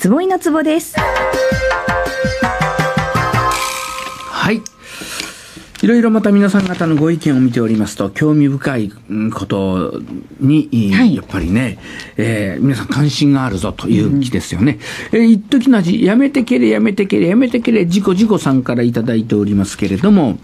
坪井の坪です。はい。いろいろまた皆さん方のご意見を見ておりますと、興味深いうんことに、はいやっぱりね、えー皆さん関心があるぞという気ですよね。えー一時なじ、やめてけれ、やめてけれ、やめてけれ、事故事故さんからいただいておりますけれども、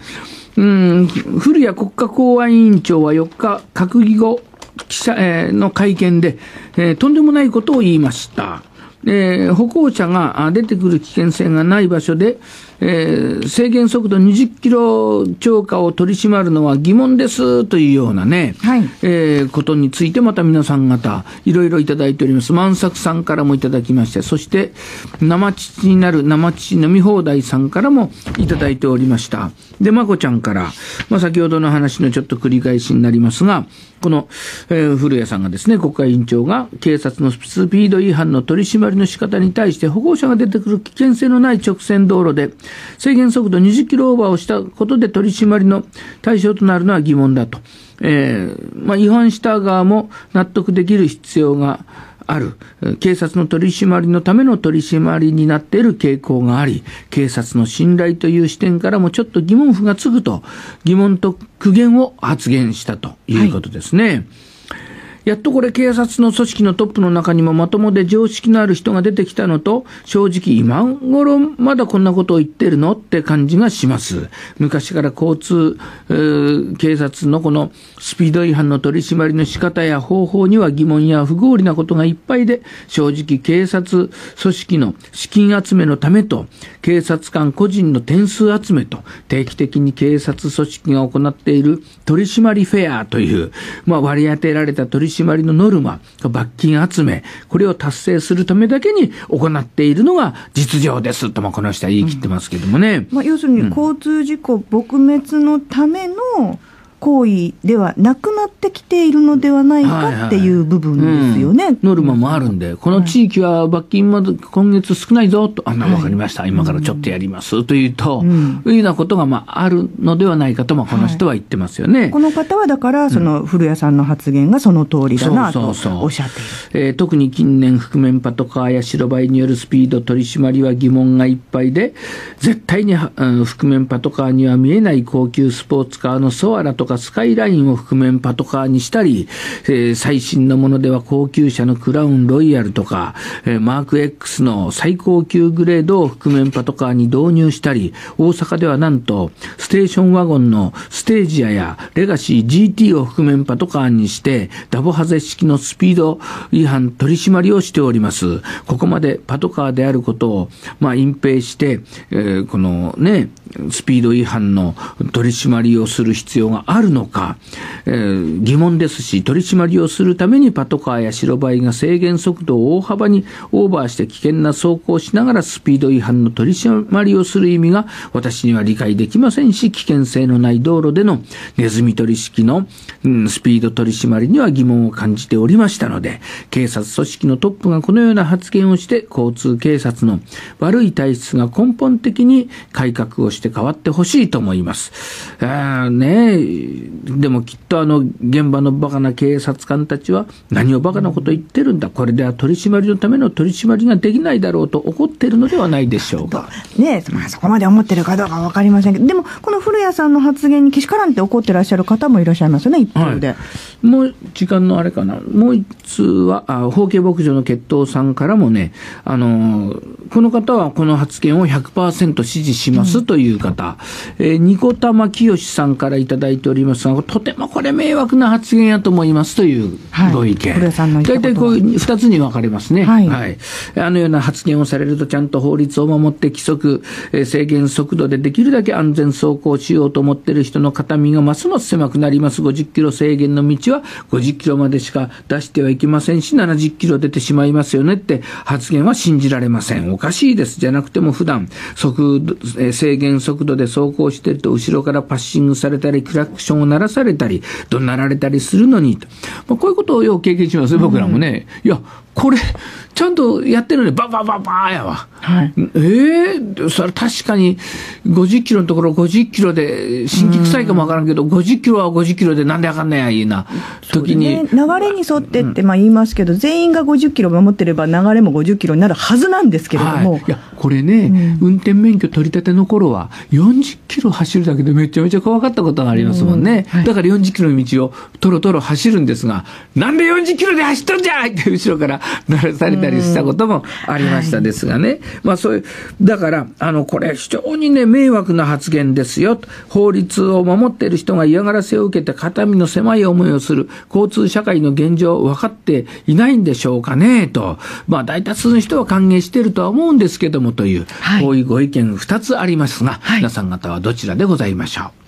うん、古谷国家公安委員長は4日、閣議後、記者、えーの会見で、えーとんでもないことを言いました。えー歩行者があ出てくる危険性がない場所で、えー制限速度20キロ超過を取り締まるのは疑問ですというようなね、はいえーことについてまた皆さん方、いろいろいただいております。万作さんからもいただきまして、そして、生乳になる生乳飲み放題さんからもいただいておりました。で、まこちゃんから、まあ、先ほどの話のちょっと繰り返しになりますが、この、えー古谷さんがですね、国会委員長が警察のスピード違反の取り締まりの仕方に対して歩行者が出てくる危険性のない直線道路で制限速度20キロオーバーをしたことで取り締まりの対象となるのは疑問だと。えーまあ、違反した側も納得できる必要がある。警察の取り締まりのための取り締まりになっている傾向があり、警察の信頼という視点からもちょっと疑問符がつくと、疑問と苦言を発言したということですね。やっとこれ警察の組織のトップの中にもまともで常識のある人が出てきたのと、正直今頃まだこんなことを言ってるのって感じがします。昔から交通、警察のこのスピード違反の取り締まりの仕方や方法には疑問や不合理なことがいっぱいで、正直警察組織の資金集めのためと、警察官個人の点数集めと、定期的に警察組織が行っている取り締まりフェアという、まあ、割り当てられた取り締まりのノルマ、罰金集め、これを達成するためだけに行っているのが実情ですと、まあ、この人は言い切ってますけどもね。まあ、要するに交通事故撲滅のための行為ではなくなってきているのではないかっていう部分ですよね。うん。ノルマもあるんで、この地域は罰金まだ今月少ないぞと、あんなわかりました、今からちょっとやります。というと、ん。いうようなことがまああるのではないかと、まあ、この人は言ってますよね。この方はだから、その古谷さんの発言がその通りだなとおっしゃっている。えー特に近年、覆面パトカーや白バイによるスピード取り締まりは疑問がいっぱいで、絶対に、うん覆面パトカーには見えない高級スポーツカーのソアラとかスカイラインを覆面パトカーにしたり、えー最新のものでは高級車のクラウンロイヤルとか、えーマーク X の最高級グレードを覆面パトカーに導入したり、大阪ではなんと、ステーションワゴンのステージアやレガシー GT を覆面パトカーにして、ダボハゼ式のスピード違反取り締まりをしております。ここまでパトカーであることを、まあ、隠蔽して、えーこのね、スピード違反の取り締まりをする必要があるるのか、えー疑問ですし、取り締まりをするためにパトカーや白バイが制限速度を大幅にオーバーして危険な走行をしながらスピード違反の取り締まりをする意味が私には理解できませんし、危険性のない道路でのネズミ取り式の、うんスピード取り締まりには疑問を感じておりましたので、警察組織のトップがこのような発言をして、交通警察の悪い体質が根本的に改革をして変わってほしいと思います。あーねえでもきっとあの現場のバカな警察官たちは何をバカなこと言ってるんだ、これでは取り締まりのための取り締まりができないだろうと怒っているのではないでしょうか。ねまあ、そこまで思ってるかどうかわかりませんけど、でも、この古谷さんの発言にけしからんって怒ってらっしゃる方もいらっしゃいますよね、一方で。もう時間のあれかな、もう一つは、あ法系牧場の決闘さんからもね、あのーこの方はこの発言を100%支持しますという方、えーニコタマ清さんからいただいておりますが、とてもこれ、迷惑な発言やと思いますというはいご意見。は大体こういう二つに分かれますね。はいあのような発言をされると、ちゃんと法律を守って規則、えー制限速度でできるだけ安全走行しようと思っている人の肩身がますます狭くなります。50キロ制限の道は50キロまでしか出してはいけませんし、70キロ出てしまいますよねって発言は信じられません。おかしいです。じゃなくても普段、速度、えー制限速度で走行してると、後ろからパッシングされたり、クラクションを鳴らされたり、怒鳴られたりするのにと。まあ、こういうことをよく経験しますよ、僕らもね。いや、これ、ちゃんとやってるのに、ババババーやわ。はい、ええー、それ確かに50キロのところ50キロで、新規臭いかもわからんけど、50キロは50キロでなんであかんねや、いいな、時に、ね。流れに沿ってってまあ言いますけど、全員が50キロ守ってれば流れも50キロになるはずなんですけれども。はい、いや、これね、うん、運転免許取り立ての頃は、40キロ走るだけでめちゃめちゃ怖かったことがありますもんね。うん。はい、だから40キロの道をとろとろ走るんですが、なんで40キロで走っとんじゃいって後ろから鳴らされたりしたこともありましたですがね。はい、まあそういう、だから、あの、これ非常にね、迷惑な発言ですよ。法律を守っている人が嫌がらせを受けて肩身の狭い思いをする交通社会の現状を分かっていないんでしょうかね、と。まあ大多数の人は歓迎しているとは思うんですけどもという、はい、こういうご意見2つありますが、はい、皆さん方はどちらでございましょう？